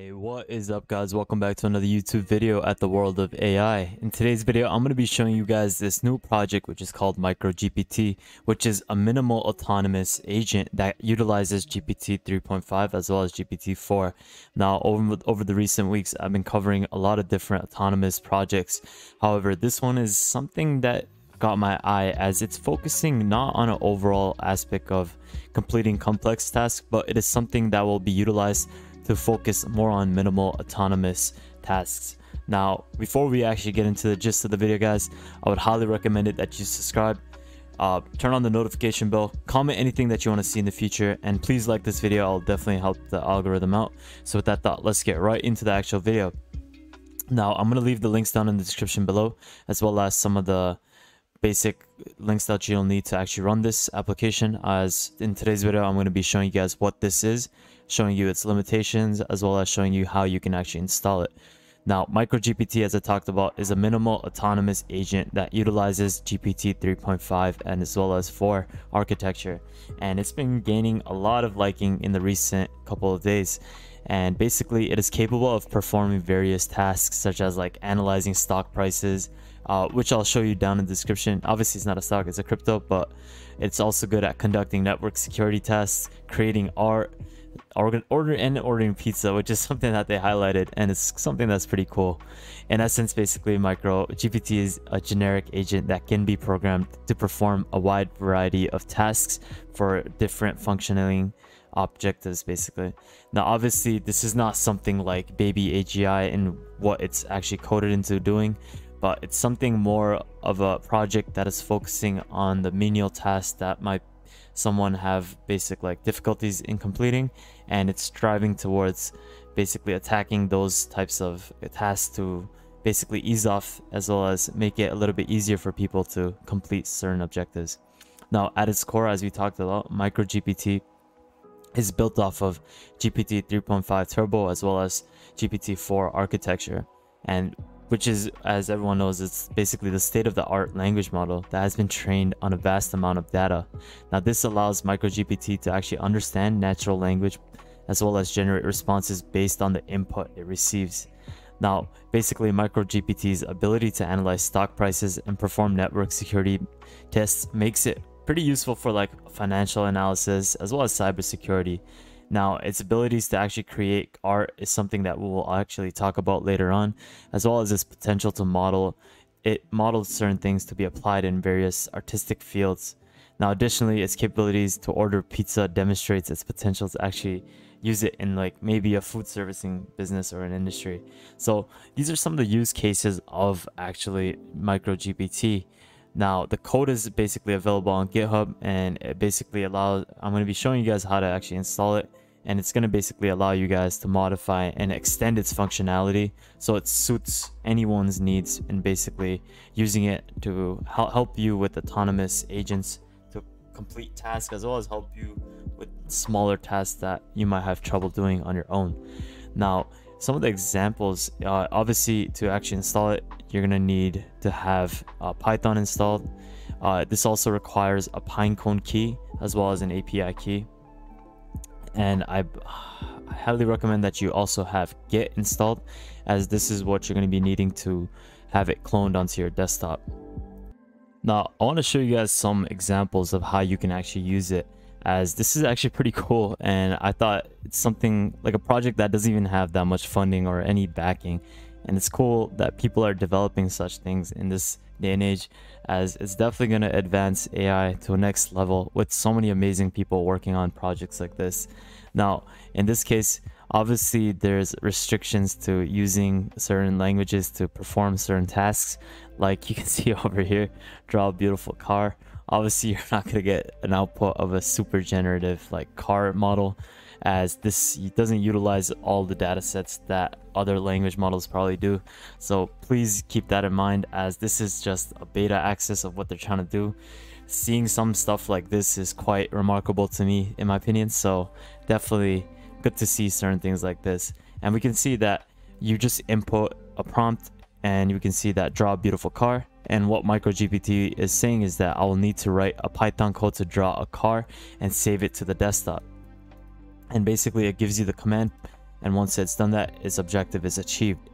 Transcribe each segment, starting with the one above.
Hey, what is up guys? Welcome back to another YouTube video at the world of AI. In today's video, I'm going to be showing you guys this new project which is called MicroGPT, which is a minimal autonomous agent that utilizes GPT 3.5 as well as GPT 4. Now, over, over the recent weeks, I've been covering a lot of different autonomous projects. However, this one is something that got my eye as it's focusing not on an overall aspect of completing complex tasks, but it is something that will be utilized to focus more on minimal autonomous tasks. Now, before we actually get into the gist of the video, guys, I would highly recommend it that you subscribe, uh, turn on the notification bell, comment anything that you want to see in the future, and please like this video. I'll definitely help the algorithm out. So with that thought, let's get right into the actual video. Now, I'm going to leave the links down in the description below, as well as some of the basic links that you'll need to actually run this application. As in today's video i'm going to be showing you guys what this is showing you its limitations as well as showing you how you can actually install it. Now microgpt as i talked about is a minimal autonomous agent that utilizes gpt 3.5 and as well as 4 architecture. And it's been gaining a lot of liking in the recent couple of days. And basically it is capable of performing various tasks such as like analyzing stock prices uh, which I'll show you down in the description. Obviously, it's not a stock, it's a crypto, but it's also good at conducting network security tests, creating art, order, order and ordering pizza, which is something that they highlighted, and it's something that's pretty cool. In essence, basically, Micro GPT is a generic agent that can be programmed to perform a wide variety of tasks for different functioning objectives basically now obviously this is not something like baby agi and what it's actually coded into doing but it's something more of a project that is focusing on the menial tasks that might someone have basic like difficulties in completing and it's striving towards basically attacking those types of tasks to basically ease off as well as make it a little bit easier for people to complete certain objectives. Now at its core as we talked about microGPT is built off of gpt 3.5 turbo as well as gpt 4 architecture. And which is, as everyone knows, it's basically the state-of-the-art language model that has been trained on a vast amount of data. Now, this allows MicroGPT to actually understand natural language as well as generate responses based on the input it receives. Now, basically, MicroGPT's ability to analyze stock prices and perform network security tests makes it pretty useful for like financial analysis as well as cybersecurity. Now, its abilities to actually create art is something that we will actually talk about later on, as well as its potential to model. It models certain things to be applied in various artistic fields. Now, additionally, its capabilities to order pizza demonstrates its potential to actually use it in like maybe a food servicing business or an industry. So these are some of the use cases of actually micro GPT. Now the code is basically available on GitHub and it basically allows I'm going to be showing you guys how to actually install it and it's going to basically allow you guys to modify and extend its functionality so it suits anyone's needs and basically using it to help you with autonomous agents to complete tasks as well as help you with smaller tasks that you might have trouble doing on your own. Now some of the examples uh, obviously to actually install it you're going to need to have uh, python installed. Uh, this also requires a pinecone key as well as an api key and I, I highly recommend that you also have git installed as this is what you're going to be needing to have it cloned onto your desktop. Now i want to show you guys some examples of how you can actually use it as this is actually pretty cool and i thought it's something like a project that doesn't even have that much funding or any backing and it's cool that people are developing such things in this day and age as it's definitely going to advance AI to a next level with so many amazing people working on projects like this. Now, in this case, obviously there's restrictions to using certain languages to perform certain tasks. Like you can see over here, draw a beautiful car. Obviously, you're not going to get an output of a super generative like car model as this doesn't utilize all the data sets that other language models probably do. So please keep that in mind as this is just a beta access of what they're trying to do. Seeing some stuff like this is quite remarkable to me in my opinion. So definitely good to see certain things like this. And we can see that you just input a prompt and you can see that draw a beautiful car and what MicroGPT is saying is that I will need to write a Python code to draw a car and save it to the desktop and basically it gives you the command and once it's done that, its objective is achieved.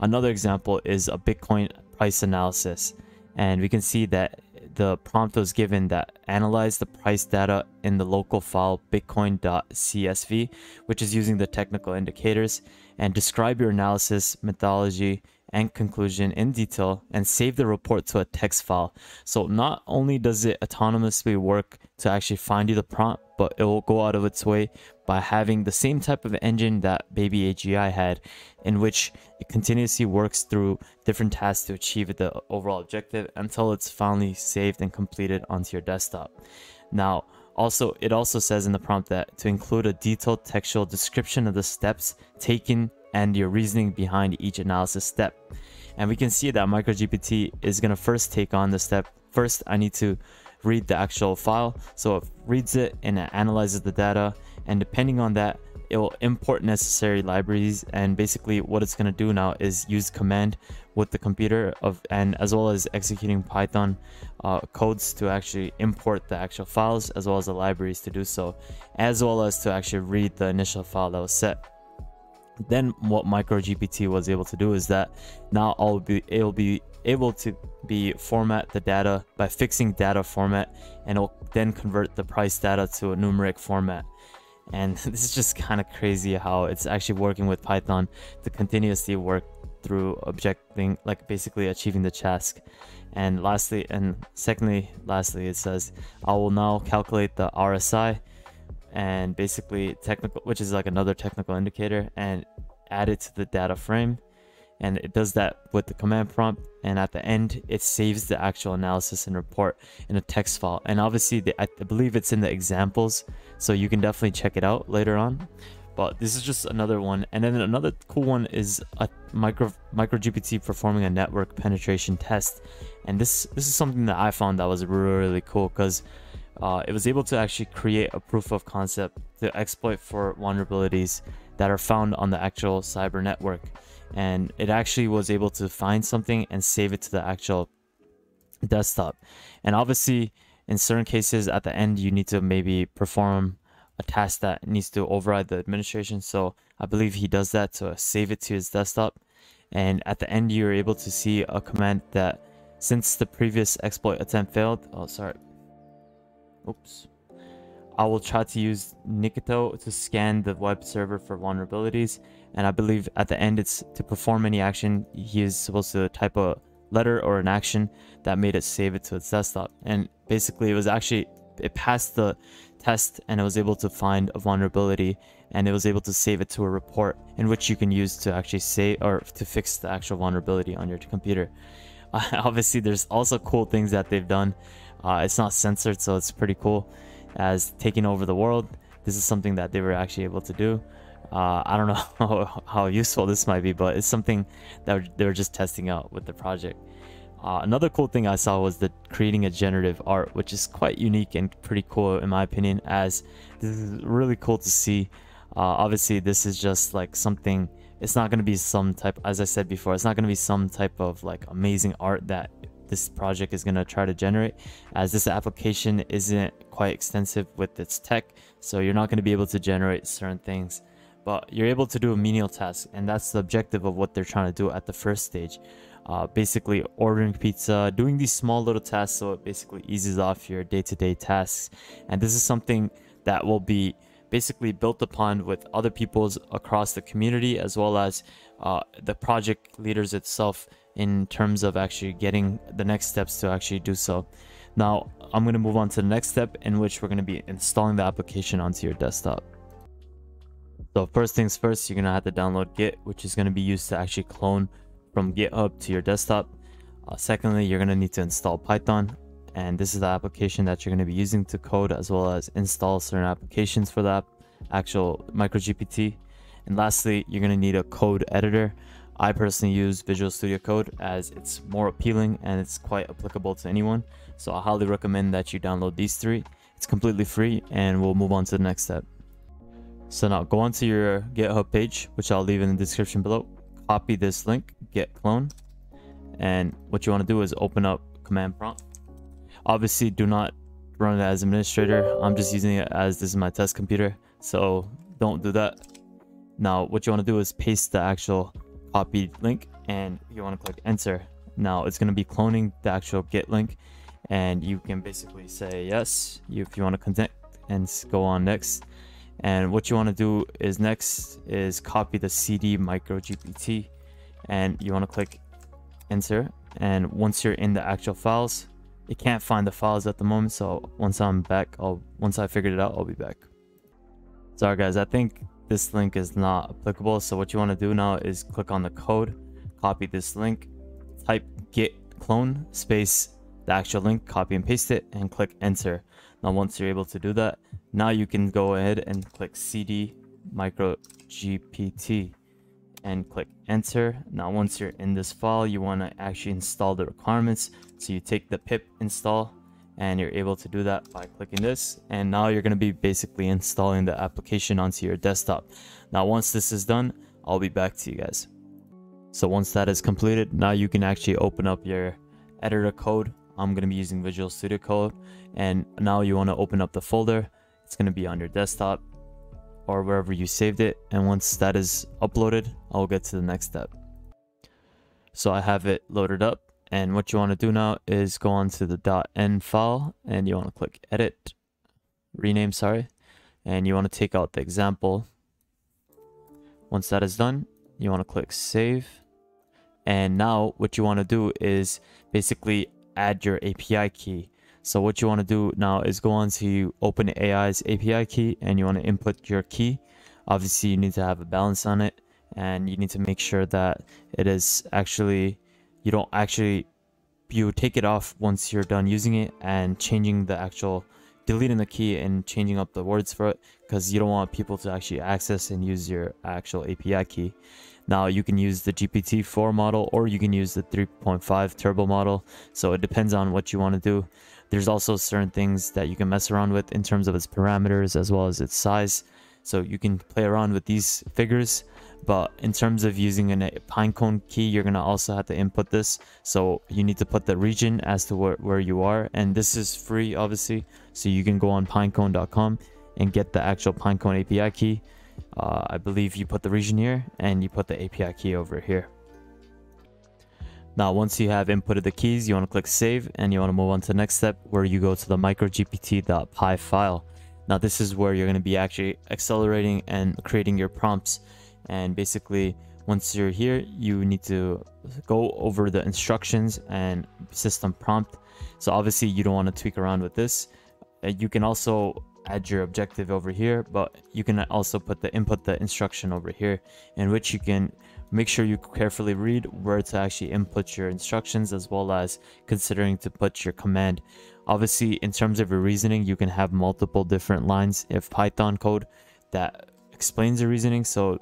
Another example is a Bitcoin price analysis, and we can see that the prompt was given that analyze the price data in the local file bitcoin.csv, which is using the technical indicators, and describe your analysis methodology and conclusion in detail and save the report to a text file. So not only does it autonomously work to actually find you the prompt, but it will go out of its way by having the same type of engine that Baby AGI had, in which it continuously works through different tasks to achieve the overall objective until it's finally saved and completed onto your desktop. Now, also, it also says in the prompt that to include a detailed textual description of the steps taken and your reasoning behind each analysis step. And we can see that MicroGPT is going to first take on the step. First, I need to read the actual file. So it reads it and it analyzes the data. And depending on that, it will import necessary libraries. And basically what it's going to do now is use command with the computer of and as well as executing Python uh, codes to actually import the actual files as well as the libraries to do so, as well as to actually read the initial file that was set then what MicroGPT was able to do is that now I'll be it'll be able to be format the data by fixing data format and it'll then convert the price data to a numeric format. And this is just kind of crazy how it's actually working with python to continuously work through objecting like basically achieving the task. And lastly and secondly lastly it says i will now calculate the rsi and basically technical, which is like another technical indicator and add it to the data frame. And it does that with the command prompt. And at the end, it saves the actual analysis and report in a text file. And obviously, the, I believe it's in the examples. So you can definitely check it out later on. But this is just another one. And then another cool one is a micro micro GPT performing a network penetration test. And this this is something that I found that was really cool because uh, it was able to actually create a proof of concept to exploit for vulnerabilities that are found on the actual cyber network. And it actually was able to find something and save it to the actual desktop. And obviously, in certain cases, at the end, you need to maybe perform a task that needs to override the administration. So I believe he does that to save it to his desktop. And at the end, you're able to see a command that since the previous exploit attempt failed, oh, sorry, Oops. I will try to use Nikto to scan the web server for vulnerabilities. And I believe at the end, it's to perform any action, he is supposed to type a letter or an action that made it save it to its desktop. And basically, it was actually, it passed the test and it was able to find a vulnerability and it was able to save it to a report in which you can use to actually save or to fix the actual vulnerability on your computer. Uh, obviously, there's also cool things that they've done. Uh, it's not censored, so it's pretty cool. As taking over the world, this is something that they were actually able to do. Uh, I don't know how, how, useful this might be, but it's something that they were just testing out with the project. Uh, another cool thing I saw was the creating a generative art, which is quite unique and pretty cool in my opinion. As this is really cool to see. Uh, obviously, this is just like something. It's not going to be some type, as I said before, it's not going to be some type of like amazing art that this project is going to try to generate as this application isn't quite extensive with its tech so you're not going to be able to generate certain things. But you're able to do a menial task and that's the objective of what they're trying to do at the first stage. Uh, basically ordering pizza doing these small little tasks so it basically eases off your day-to-day -day tasks. And this is something that will be basically built upon with other people's across the community as well as uh, the project leaders itself in terms of actually getting the next steps to actually do so. Now, I'm going to move on to the next step in which we're going to be installing the application onto your desktop. So first things first, you're going to have to download Git, which is going to be used to actually clone from GitHub to your desktop. Uh, secondly, you're going to need to install Python, and this is the application that you're going to be using to code as well as install certain applications for that actual MicroGPT. And lastly, you're going to need a code editor. I personally use Visual Studio Code as it's more appealing and it's quite applicable to anyone. So I highly recommend that you download these three. It's completely free and we'll move on to the next step. So now go onto your GitHub page, which I'll leave in the description below. Copy this link, git clone. And what you want to do is open up command prompt. Obviously do not run it as administrator. I'm just using it as this is my test computer. So don't do that Now, what you want to do is paste the actual copied link and you want to click enter. Now, it's going to be cloning the actual Git link and you can basically say yes if you want to connect and go on next. And what you want to do is next is copy the CD micro GPT and you want to click enter. And once you're in the actual files, it can't find the files at the moment. So once I'm back, I'll once I figured it out, I'll be back. Sorry guys, I think this link is not applicable. So what you want to do now is click on the code, copy this link, type git clone space the actual link, copy and paste it and click enter. Now once you're able to do that, now you can go ahead and click cd micro GPT and click enter. Now once you're in this file, you want to actually install the requirements. So you take the pip install and you're able to do that by clicking this and now you're going to be basically installing the application onto your desktop. Now once this is done i'll be back to you guys. So once that is completed now you can actually open up your editor code. I'm going to be using visual studio code and now you want to open up the folder. It's going to be on your desktop or wherever you saved it and once that is uploaded i'll get to the next step. So i have it loaded up and what you want to do now is go on to the .env file and you want to click edit, rename, sorry. And you want to take out the example. Once that is done, you want to click save. And now what you want to do is basically add your API key. So what you want to do now is go on to OpenAI's API key and you want to input your key. Obviously, you need to have a balance on it and you need to make sure that it is actually you don't actually you take it off once you're done using it and changing the actual deleting the key and changing up the words for it because you don't want people to actually access and use your actual API key. Now you can use the GPT-4 model or you can use the 3.5 turbo model. So it depends on what you want to do. There's also certain things that you can mess around with in terms of its parameters as well as its size. So you can play around with these figures but in terms of using a pinecone key you're gonna also have to input this. So you need to put the region as to where, where you are. And this is free obviously. So you can go on pinecone.com and get the actual pinecone api key. Uh, i believe you put the region here and you put the api key over here. Now once you have inputted the keys you want to click save and you want to move on to the next step where you go to the microgpt.py file. Now this is where you're going to be actually accelerating and creating your prompts and basically once you're here you need to go over the instructions and system prompt. So obviously you don't want to tweak around with this. Uh, you can also add your objective over here but you can also put the input the instruction over here in which you can make sure you carefully read where to actually input your instructions as well as considering to put your command. Obviously in terms of your reasoning you can have multiple different lines if python code that explains the reasoning. So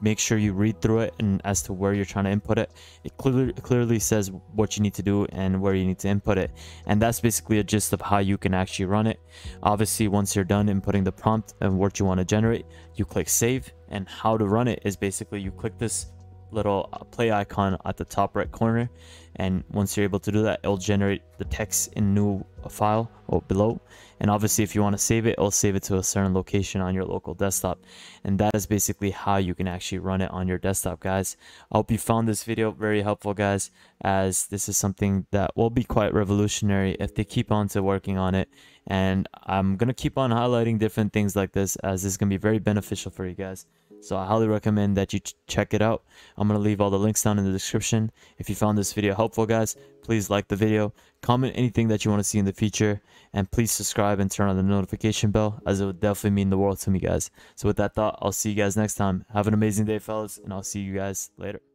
make sure you read through it and as to where you're trying to input it. It clearly clearly says what you need to do and where you need to input it. And that's basically a gist of how you can actually run it. Obviously once you're done inputting the prompt and what you want to generate you click save. And how to run it is basically you click this little uh, play icon at the top right corner. And once you're able to do that it'll generate the text in new file or below. And obviously if you want to save it it'll save it to a certain location on your local desktop. And that is basically how you can actually run it on your desktop guys. I hope you found this video very helpful guys as this is something that will be quite revolutionary if they keep on to working on it. And i'm gonna keep on highlighting different things like this as this is gonna be very beneficial for you guys so I highly recommend that you ch check it out. I'm going to leave all the links down in the description. If you found this video helpful, guys, please like the video, comment anything that you want to see in the future, and please subscribe and turn on the notification bell as it would definitely mean the world to me, guys. So with that thought, I'll see you guys next time. Have an amazing day, fellas, and I'll see you guys later.